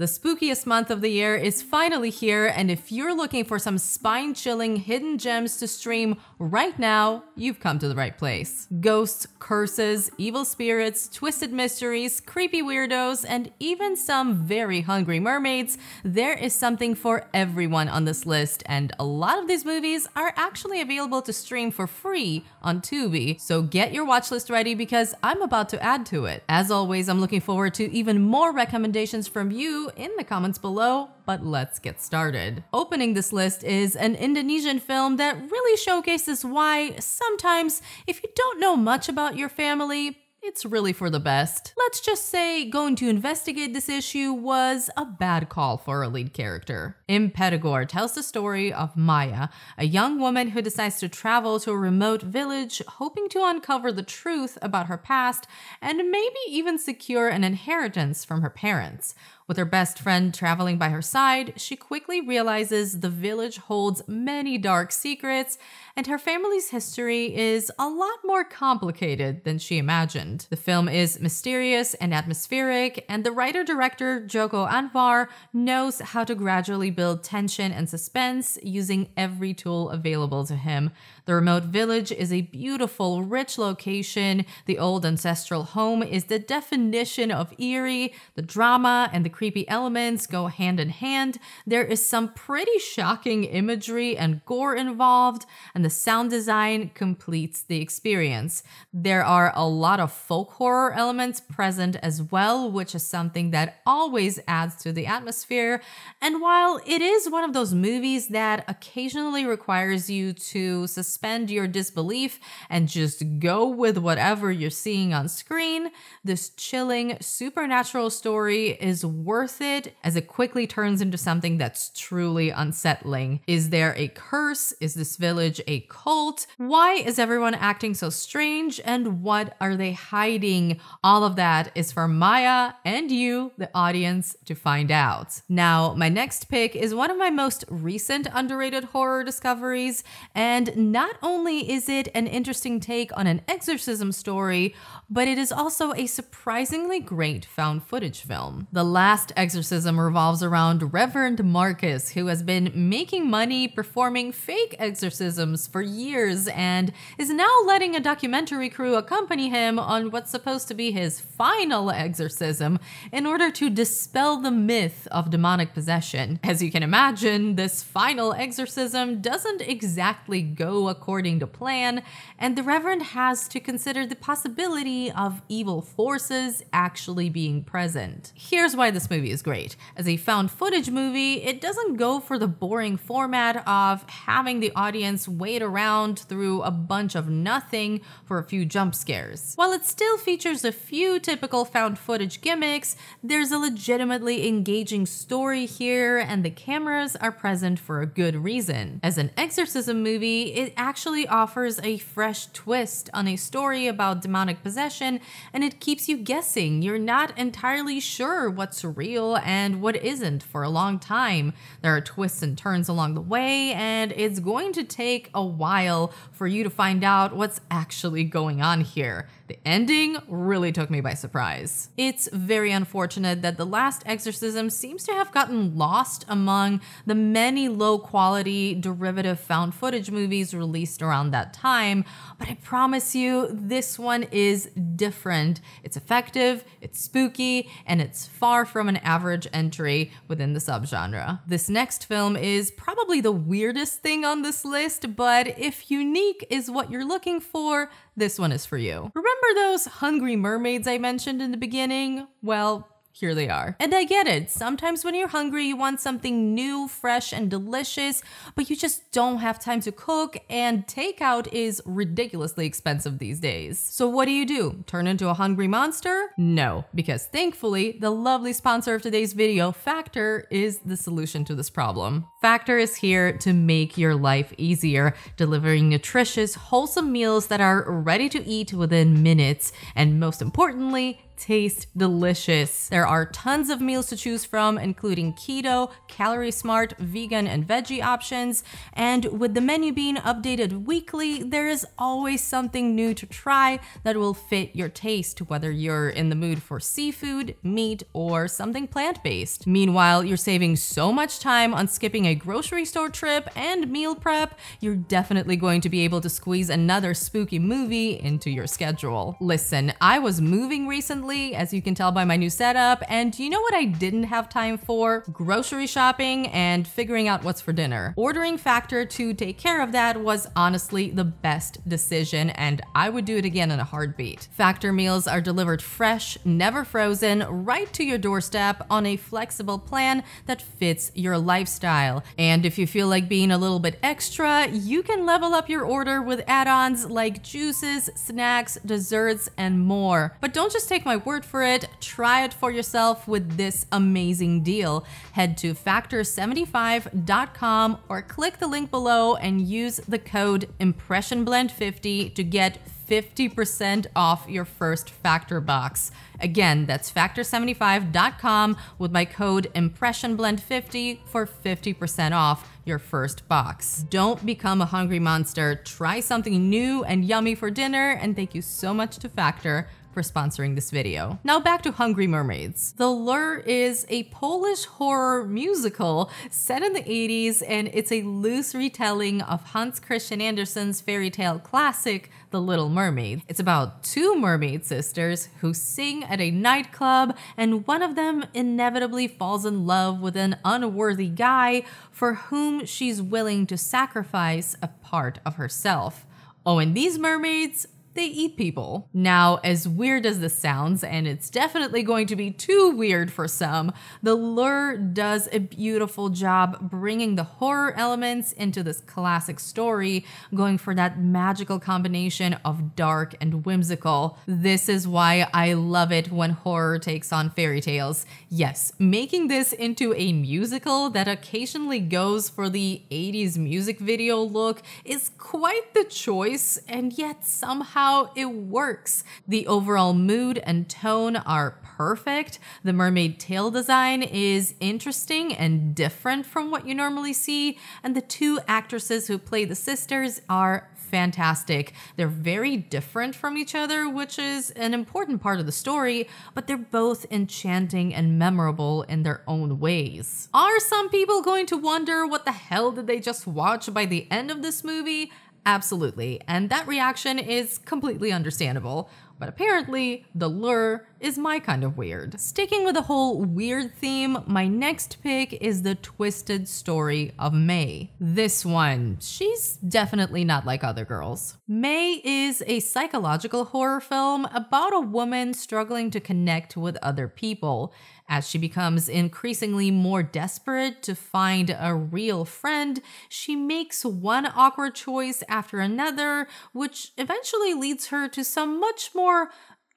The spookiest month of the year is finally here, and if you're looking for some spine chilling hidden gems to stream right now, you've come to the right place. Ghosts, curses, evil spirits, twisted mysteries, creepy weirdos, and even some very hungry mermaids, there is something for everyone on this list, and a lot of these movies are actually available to stream for free on Tubi. So get your watch list ready because I'm about to add to it. As always, I'm looking forward to even more recommendations from you in the comments below, but let's get started. Opening this list is an Indonesian film that really showcases why sometimes, if you don't know much about your family, it's really for the best. Let's just say going to investigate this issue was a bad call for a lead character. Impetigore tells the story of Maya, a young woman who decides to travel to a remote village hoping to uncover the truth about her past and maybe even secure an inheritance from her parents. With her best friend traveling by her side, she quickly realizes the village holds many dark secrets, and her family's history is a lot more complicated than she imagined. The film is mysterious and atmospheric, and the writer director Joko Anwar knows how to gradually build tension and suspense using every tool available to him. The remote village is a beautiful, rich location. The old ancestral home is the definition of eerie. The drama and the creepy elements go hand in hand. There is some pretty shocking imagery and gore involved, and the sound design completes the experience. There are a lot of folk horror elements present as well, which is something that always adds to the atmosphere. And while it is one of those movies that occasionally requires you to suspend your disbelief and just go with whatever you're seeing on screen, this chilling supernatural story is worth it as it quickly turns into something that's truly unsettling. Is there a curse? Is this village a cult? Why is everyone acting so strange? And what are they hiding? All of that is for Maya and you, the audience, to find out. Now, my next pick is one of my most recent underrated horror discoveries, and not only is it an interesting take on an exorcism story, but it is also a surprisingly great found footage film. The last exorcism exorcism revolves around Reverend Marcus, who has been making money performing fake exorcisms for years and is now letting a documentary crew accompany him on what's supposed to be his final exorcism in order to dispel the myth of demonic possession. As you can imagine, this final exorcism doesn't exactly go according to plan, and the Reverend has to consider the possibility of evil forces actually being present. Here's why this movie is great. As a found footage movie, it doesn't go for the boring format of having the audience wait around through a bunch of nothing for a few jump scares. While it still features a few typical found footage gimmicks, there's a legitimately engaging story here, and the cameras are present for a good reason. As an exorcism movie, it actually offers a fresh twist on a story about demonic possession, and it keeps you guessing. You're not entirely sure what's real and what isn't for a long time. There are twists and turns along the way, and it's going to take a while for you to find out what's actually going on here. The ending really took me by surprise. It's very unfortunate that The Last Exorcism seems to have gotten lost among the many low quality derivative found footage movies released around that time, but I promise you, this one is different. It's effective, it's spooky, and it's far from an average entry within the subgenre. This next film is probably the weirdest thing on this list, but if unique is what you're looking for, this one is for you. Remember those hungry mermaids I mentioned in the beginning? Well, here they are. And I get it. Sometimes when you're hungry, you want something new, fresh, and delicious, but you just don't have time to cook, and takeout is ridiculously expensive these days. So what do you do? Turn into a hungry monster? No, because thankfully, the lovely sponsor of today's video, Factor, is the solution to this problem. Factor is here to make your life easier, delivering nutritious, wholesome meals that are ready to eat within minutes, and most importantly, taste delicious. There are tons of meals to choose from, including keto, calorie smart, vegan, and veggie options. And with the menu being updated weekly, there is always something new to try that will fit your taste, whether you're in the mood for seafood, meat, or something plant based. Meanwhile, you're saving so much time on skipping a grocery store trip and meal prep, you're definitely going to be able to squeeze another spooky movie into your schedule. Listen, I was moving recently, as you can tell by my new setup, and you know what I didn't have time for? Grocery shopping and figuring out what's for dinner. Ordering Factor to take care of that was honestly the best decision, and I would do it again in a heartbeat. Factor meals are delivered fresh, never frozen, right to your doorstep on a flexible plan that fits your lifestyle. And if you feel like being a little bit extra, you can level up your order with add ons like juices, snacks, desserts, and more. But don't just take my word for it, try it for yourself with this amazing deal. Head to factor75.com or click the link below and use the code ImpressionBlend50 to get 50% off your first Factor box. Again, that's factor75.com with my code ImpressionBlend50 for 50% off your first box. Don't become a hungry monster. Try something new and yummy for dinner, and thank you so much to Factor for sponsoring this video. Now back to Hungry Mermaids. The Lure is a Polish horror musical set in the 80s and it's a loose retelling of Hans Christian Andersen's fairy tale classic, The Little Mermaid. It's about two mermaid sisters who sing at a nightclub and one of them inevitably falls in love with an unworthy guy for whom she's willing to sacrifice a part of herself. Oh, and these mermaids they eat people. Now, as weird as this sounds, and it's definitely going to be too weird for some, The Lure does a beautiful job bringing the horror elements into this classic story, going for that magical combination of dark and whimsical. This is why I love it when horror takes on fairy tales. Yes, making this into a musical that occasionally goes for the 80s music video look is quite the choice, and yet somehow how it works. The overall mood and tone are perfect. The mermaid tail design is interesting and different from what you normally see, and the two actresses who play the sisters are fantastic. They're very different from each other, which is an important part of the story, but they're both enchanting and memorable in their own ways. Are some people going to wonder what the hell did they just watch by the end of this movie? Absolutely, and that reaction is completely understandable. But apparently, the lure is my kind of weird. Sticking with the whole weird theme, my next pick is the twisted story of May. This one, she's definitely not like other girls. May is a psychological horror film about a woman struggling to connect with other people as she becomes increasingly more desperate to find a real friend, she makes one awkward choice after another, which eventually leads her to some much more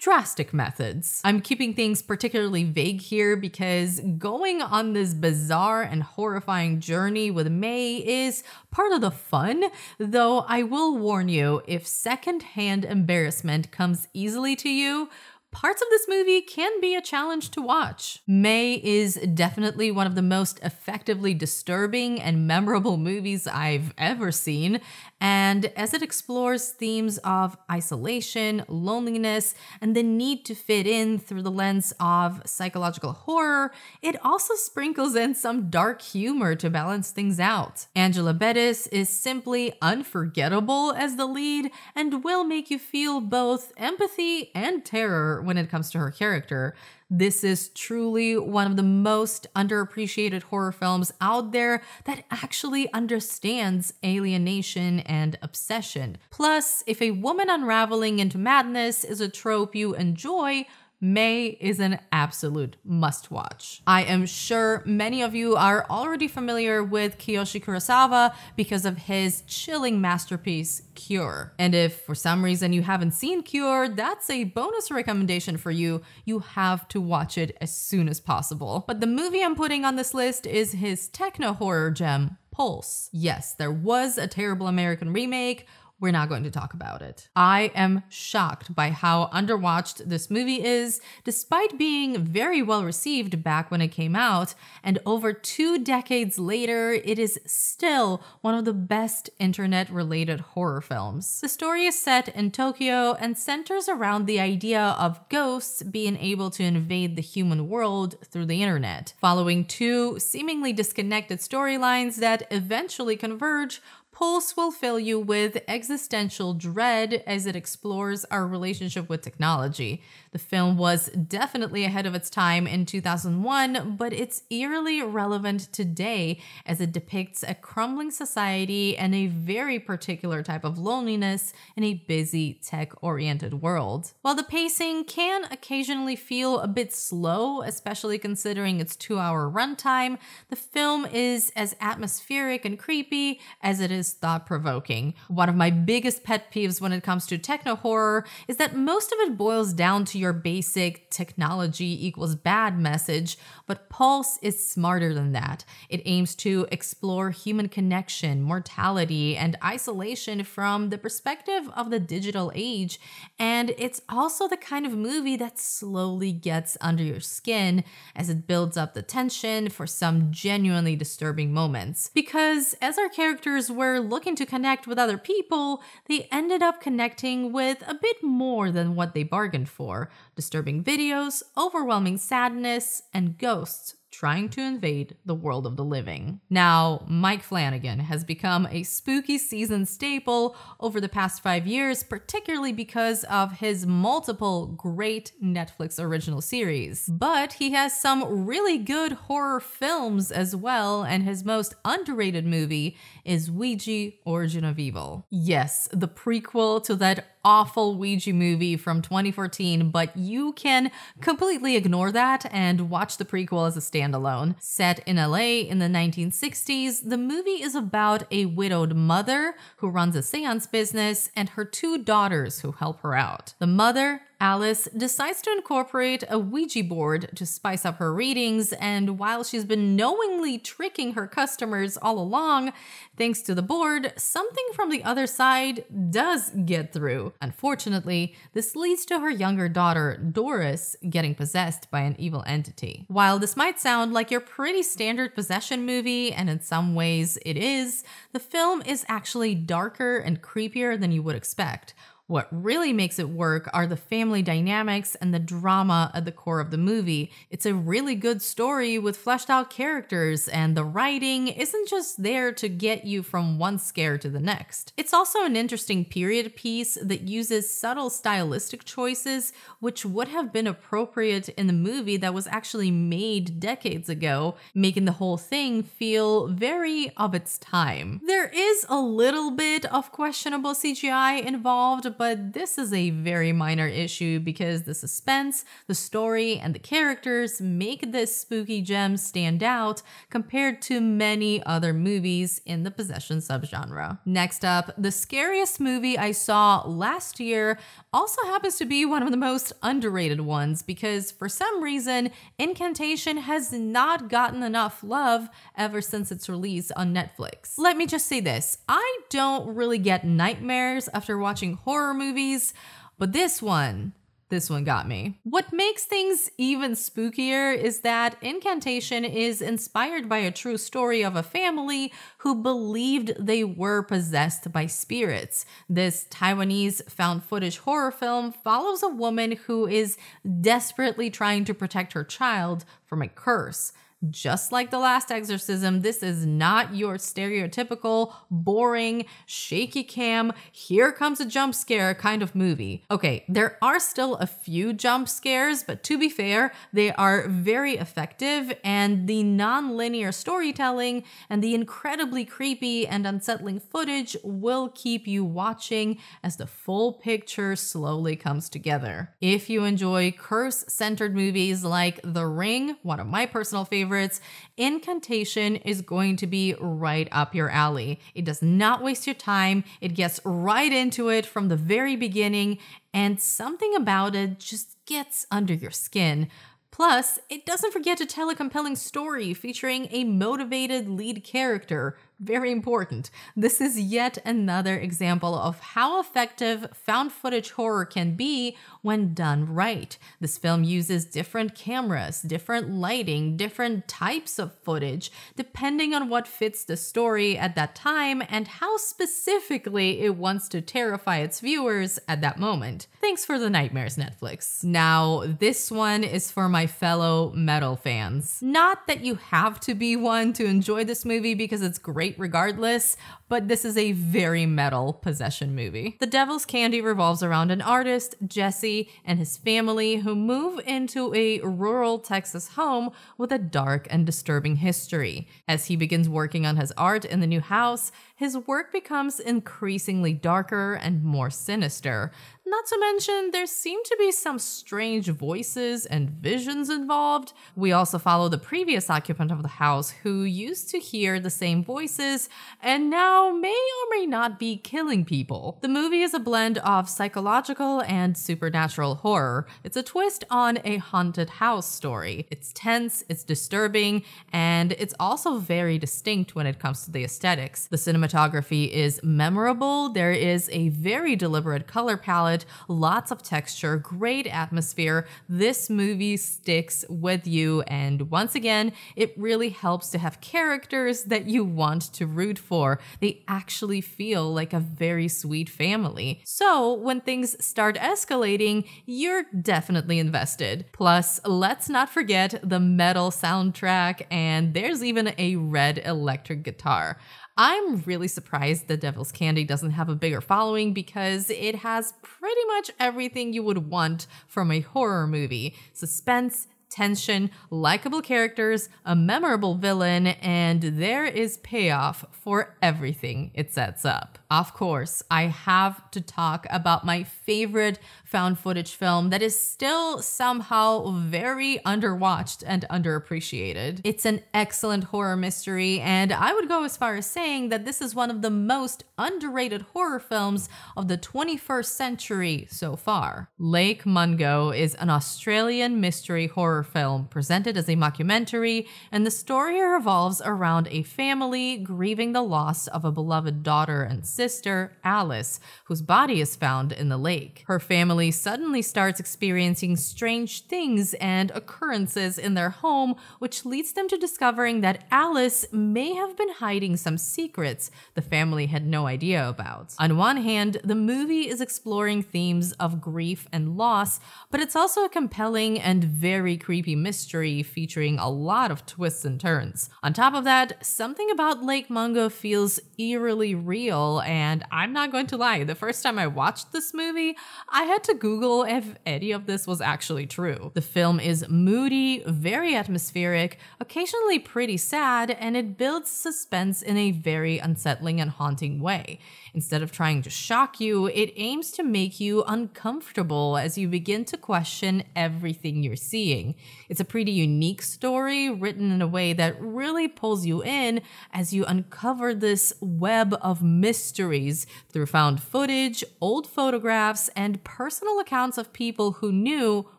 drastic methods. I'm keeping things particularly vague here because going on this bizarre and horrifying journey with May is part of the fun, though I will warn you if secondhand embarrassment comes easily to you, parts of this movie can be a challenge to watch. May is definitely one of the most effectively disturbing and memorable movies I've ever seen, and as it explores themes of isolation, loneliness, and the need to fit in through the lens of psychological horror, it also sprinkles in some dark humor to balance things out. Angela Bettis is simply unforgettable as the lead and will make you feel both empathy and terror when it comes to her character. This is truly one of the most underappreciated horror films out there that actually understands alienation and obsession. Plus, if a woman unraveling into madness is a trope you enjoy, May is an absolute must watch. I am sure many of you are already familiar with Kiyoshi Kurosawa because of his chilling masterpiece, Cure. And if for some reason you haven't seen Cure, that's a bonus recommendation for you. You have to watch it as soon as possible. But the movie I'm putting on this list is his techno horror gem, Pulse. Yes, there was a terrible American remake we're not going to talk about it. I am shocked by how underwatched this movie is, despite being very well received back when it came out, and over two decades later, it is still one of the best internet related horror films. The story is set in Tokyo and centers around the idea of ghosts being able to invade the human world through the internet, following two seemingly disconnected storylines that eventually converge Pulse will fill you with existential dread as it explores our relationship with technology. The film was definitely ahead of its time in 2001, but it's eerily relevant today as it depicts a crumbling society and a very particular type of loneliness in a busy, tech oriented world. While the pacing can occasionally feel a bit slow, especially considering its two hour runtime, the film is as atmospheric and creepy as it is is thought provoking. One of my biggest pet peeves when it comes to techno horror is that most of it boils down to your basic technology equals bad message, but Pulse is smarter than that. It aims to explore human connection, mortality, and isolation from the perspective of the digital age, and it's also the kind of movie that slowly gets under your skin as it builds up the tension for some genuinely disturbing moments. Because as our characters were were looking to connect with other people, they ended up connecting with a bit more than what they bargained for disturbing videos, overwhelming sadness, and ghosts trying to invade the world of the living. Now, Mike Flanagan has become a spooky season staple over the past five years, particularly because of his multiple great Netflix original series. But he has some really good horror films as well, and his most underrated movie is Ouija Origin of Evil. Yes, the prequel to that awful Ouija movie from 2014, but you can completely ignore that and watch the prequel as a standalone. Set in LA in the 1960s, the movie is about a widowed mother who runs a seance business and her two daughters who help her out. The mother Alice decides to incorporate a Ouija board to spice up her readings, and while she's been knowingly tricking her customers all along, thanks to the board, something from the other side does get through. Unfortunately, this leads to her younger daughter, Doris, getting possessed by an evil entity. While this might sound like your pretty standard possession movie, and in some ways it is, the film is actually darker and creepier than you would expect. What really makes it work are the family dynamics and the drama at the core of the movie. It's a really good story with fleshed out characters, and the writing isn't just there to get you from one scare to the next. It's also an interesting period piece that uses subtle stylistic choices which would have been appropriate in the movie that was actually made decades ago, making the whole thing feel very of its time. There is a little bit of questionable CGI involved, but this is a very minor issue because the suspense, the story, and the characters make this spooky gem stand out compared to many other movies in the possession subgenre. Next up, the scariest movie I saw last year also happens to be one of the most underrated ones because for some reason, Incantation has not gotten enough love ever since its release on Netflix. Let me just say this I don't really get nightmares after watching horror movies, but this one, this one got me. What makes things even spookier is that Incantation is inspired by a true story of a family who believed they were possessed by spirits. This Taiwanese found footage horror film follows a woman who is desperately trying to protect her child from a curse. Just like the last exorcism, this is not your stereotypical, boring, shaky cam, here comes a jump scare kind of movie. Okay, there are still a few jump scares, but to be fair, they are very effective, and the non linear storytelling and the incredibly creepy and unsettling footage will keep you watching as the full picture slowly comes together. If you enjoy curse centered movies like The Ring, one of my personal favorites, favorites, Incantation is going to be right up your alley. It does not waste your time, it gets right into it from the very beginning, and something about it just gets under your skin. Plus, it doesn't forget to tell a compelling story featuring a motivated lead character very important. This is yet another example of how effective found footage horror can be when done right. This film uses different cameras, different lighting, different types of footage, depending on what fits the story at that time and how specifically it wants to terrify its viewers at that moment. Thanks for the nightmares, Netflix. Now, this one is for my fellow metal fans. Not that you have to be one to enjoy this movie because it's great regardless, but this is a very metal possession movie. The Devil's Candy revolves around an artist, Jesse, and his family who move into a rural Texas home with a dark and disturbing history. As he begins working on his art in the new house, his work becomes increasingly darker and more sinister. Not to mention, there seem to be some strange voices and visions involved. We also follow the previous occupant of the house who used to hear the same voices and now may or may not be killing people. The movie is a blend of psychological and supernatural horror. It's a twist on a haunted house story. It's tense, it's disturbing, and it's also very distinct when it comes to the aesthetics. The cinematography is memorable, there is a very deliberate color palette lots of texture, great atmosphere. This movie sticks with you. And once again, it really helps to have characters that you want to root for. They actually feel like a very sweet family. So when things start escalating, you're definitely invested. Plus, let's not forget the metal soundtrack, and there's even a red electric guitar. I'm really surprised The Devil's Candy doesn't have a bigger following because it has pretty much everything you would want from a horror movie. Suspense, tension, likable characters, a memorable villain, and there is payoff for everything it sets up. Of course, I have to talk about my favorite found footage film that is still somehow very underwatched and underappreciated. It's an excellent horror mystery, and I would go as far as saying that this is one of the most underrated horror films of the 21st century so far. Lake Mungo is an Australian mystery horror film presented as a mockumentary, and the story revolves around a family grieving the loss of a beloved daughter and sister Alice, whose body is found in the lake. Her family suddenly starts experiencing strange things and occurrences in their home, which leads them to discovering that Alice may have been hiding some secrets the family had no idea about. On one hand, the movie is exploring themes of grief and loss, but it's also a compelling and very creepy mystery featuring a lot of twists and turns. On top of that, something about Lake Mungo feels eerily real and I'm not going to lie, the first time I watched this movie, I had to Google if any of this was actually true. The film is moody, very atmospheric, occasionally pretty sad, and it builds suspense in a very unsettling and haunting way. Instead of trying to shock you, it aims to make you uncomfortable as you begin to question everything you're seeing. It's a pretty unique story written in a way that really pulls you in as you uncover this web of mysteries through found footage, old photographs, and personal accounts of people who knew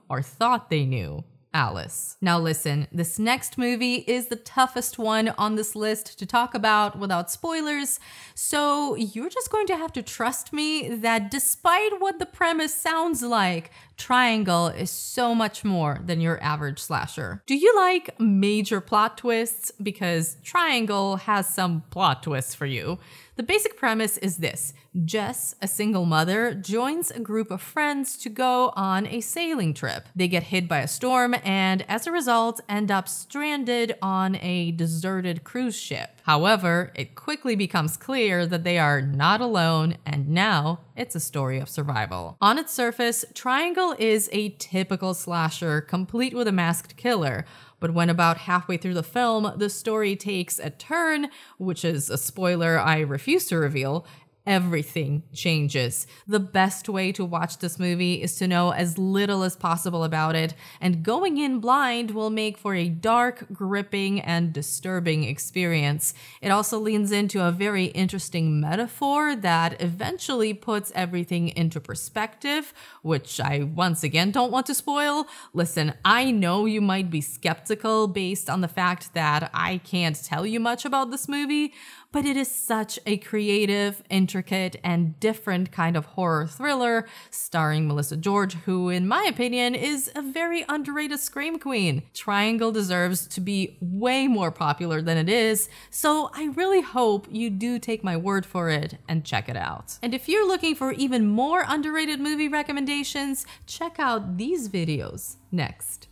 or thought they knew. Alice. Now, listen, this next movie is the toughest one on this list to talk about without spoilers, so you're just going to have to trust me that despite what the premise sounds like, Triangle is so much more than your average slasher. Do you like major plot twists? Because Triangle has some plot twists for you. The basic premise is this Jess, a single mother, joins a group of friends to go on a sailing trip. They get hit by a storm and, as a result, end up stranded on a deserted cruise ship. However, it quickly becomes clear that they are not alone, and now it's a story of survival. On its surface, Triangle is a typical slasher, complete with a masked killer. But when about halfway through the film, the story takes a turn, which is a spoiler I refuse to reveal, everything changes. The best way to watch this movie is to know as little as possible about it, and going in blind will make for a dark, gripping, and disturbing experience. It also leans into a very interesting metaphor that eventually puts everything into perspective, which I once again don't want to spoil. Listen, I know you might be skeptical based on the fact that I can't tell you much about this movie, but it is such a creative, intricate, and different kind of horror thriller starring Melissa George, who, in my opinion, is a very underrated Scream Queen. Triangle deserves to be way more popular than it is, so I really hope you do take my word for it and check it out. And if you're looking for even more underrated movie recommendations, check out these videos next.